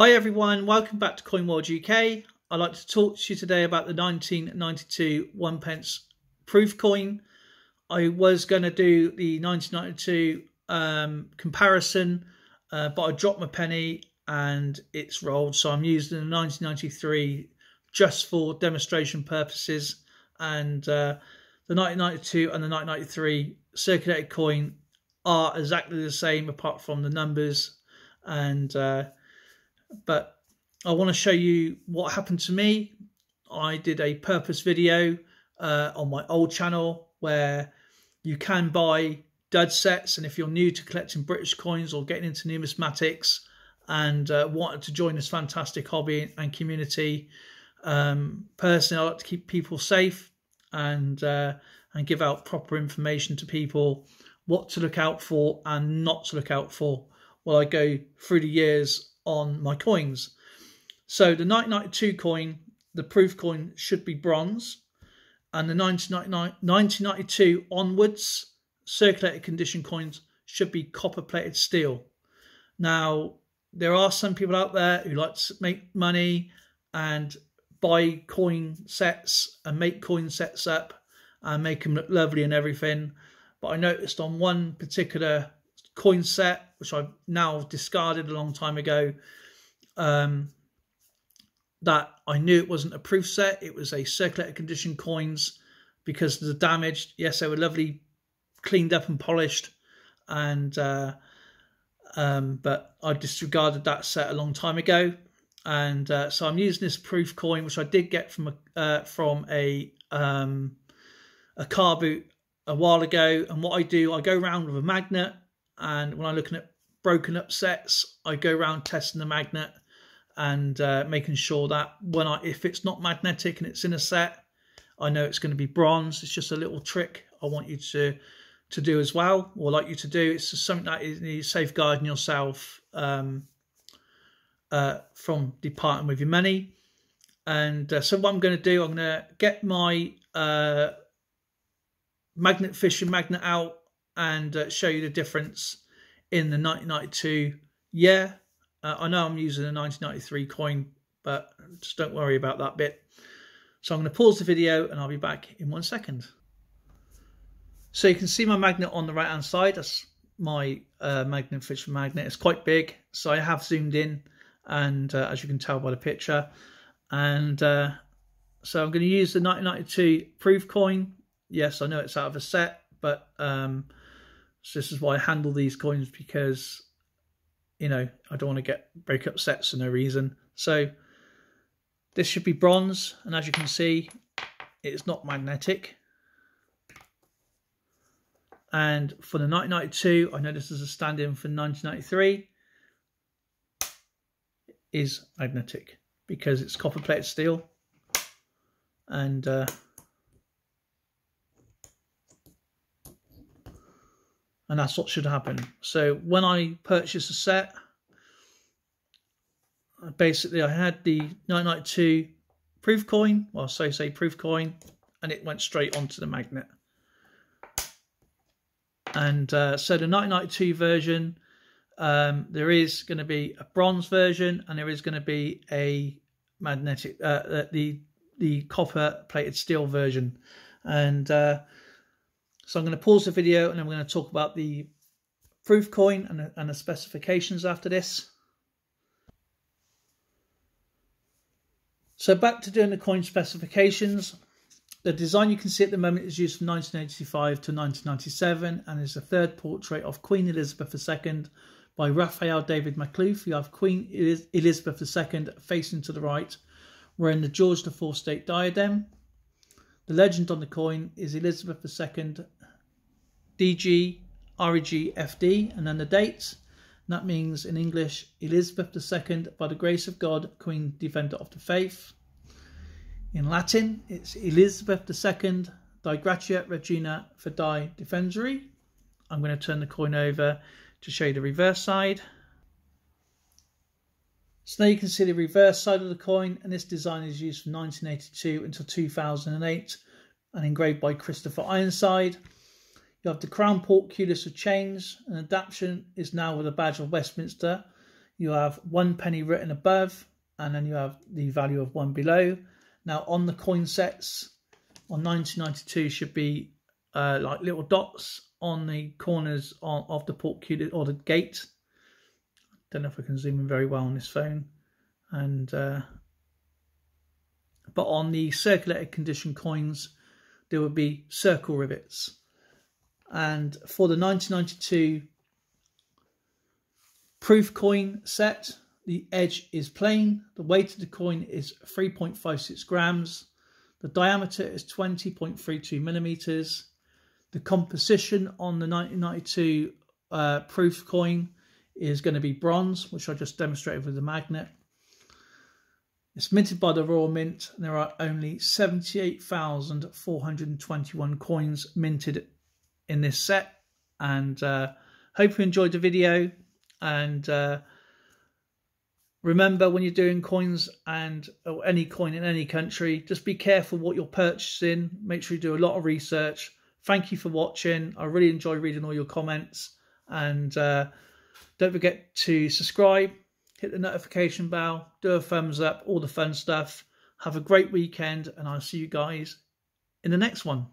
Hi everyone, welcome back to Coin World UK. I'd like to talk to you today about the 1992 one pence proof coin. I was going to do the 1992 um, comparison, uh, but I dropped my penny and it's rolled. So I'm using the 1993 just for demonstration purposes. And uh, the 1992 and the 1993 circulated coin are exactly the same apart from the numbers and uh, but I want to show you what happened to me. I did a purpose video uh, on my old channel where you can buy dud sets and if you're new to collecting British coins or getting into numismatics and uh, wanted to join this fantastic hobby and community, um, personally I like to keep people safe and uh, and give out proper information to people what to look out for and not to look out for while I go through the years on my coins. So the 1992 coin, the proof coin should be bronze, and the 1992 onwards circulated condition coins should be copper plated steel. Now, there are some people out there who like to make money and buy coin sets and make coin sets up and make them look lovely and everything. But I noticed on one particular coin set, which I've now discarded a long time ago, um, that I knew it wasn't a proof set. It was a circulated condition coins because of the damage. Yes, they were lovely, cleaned up and polished, and uh, um, but I disregarded that set a long time ago, and uh, so I'm using this proof coin, which I did get from a uh, from a um, a car boot a while ago. And what I do, I go around with a magnet and when I'm looking at broken up sets, I go around testing the magnet and uh, making sure that when I if it's not magnetic and it's in a set, I know it's going to be bronze. It's just a little trick I want you to to do as well, or like you to do. It's just something that is safeguarding yourself um, uh, from departing with your money. And uh, so what I'm going to do, I'm going to get my uh, magnet fishing magnet out and uh, show you the difference in the 1992 year. Uh, I know I'm using a 1993 coin, but just don't worry about that bit. So I'm going to pause the video and I'll be back in one second. So you can see my magnet on the right hand side. That's my uh, magnet fish magnet. It's quite big, so I have zoomed in, and uh, as you can tell by the picture, and uh, so I'm going to use the 1992 proof coin. Yes, I know it's out of a set, but um, so this is why I handle these coins because, you know, I don't want to get break up sets for no reason. So this should be bronze, and as you can see, it's not magnetic. And for the 1992, I know this is a stand-in for 1993, is magnetic because it's copper plated steel. And uh, and that's what should happen. So when I purchased a set, basically I had the 992 proof coin, well, so say proof coin, and it went straight onto the magnet. And uh, so the 1992 version, um, there is going to be a bronze version, and there is going to be a magnetic, uh, uh, the the copper plated steel version, and uh, so I'm going to pause the video and I'm going to talk about the proof coin and the, and the specifications after this. So back to doing the coin specifications. The design you can see at the moment is used from 1985 to 1997 and is the third portrait of Queen Elizabeth II by Raphael David Maklouf. You have Queen Elizabeth II facing to the right, wearing the George IV state diadem. The legend on the coin is Elizabeth II DG, REG, FD, and then the dates. And that means in English, Elizabeth II, by the grace of God, Queen Defender of the Faith. In Latin, it's Elizabeth II, Dei Gratia Regina Fidei Defensori. I'm going to turn the coin over to show you the reverse side. So now you can see the reverse side of the coin, and this design is used from 1982 until 2008 and engraved by Christopher Ironside. You have the crown portcullis of chains. An adaptation is now with a badge of Westminster. you have one penny written above, and then you have the value of one below. Now on the coin sets on 1992 should be uh, like little dots on the corners of the port or the gate. Don't know if I can zoom in very well on this phone, and uh, but on the circulated condition coins there would be circle rivets. And for the 1992 proof coin set, the edge is plain, the weight of the coin is 3.56 grams, the diameter is 20.32 millimeters, the composition on the 1992 uh, proof coin is going to be bronze, which I just demonstrated with the magnet. It's minted by the Royal Mint. And there are only 78,421 coins minted in this set. And uh, hope you enjoyed the video. And uh, remember when you're doing coins and any coin in any country, just be careful what you're purchasing. Make sure you do a lot of research. Thank you for watching. I really enjoy reading all your comments. And uh, don't forget to subscribe hit the notification bell, do a thumbs up, all the fun stuff. Have a great weekend, and I'll see you guys in the next one.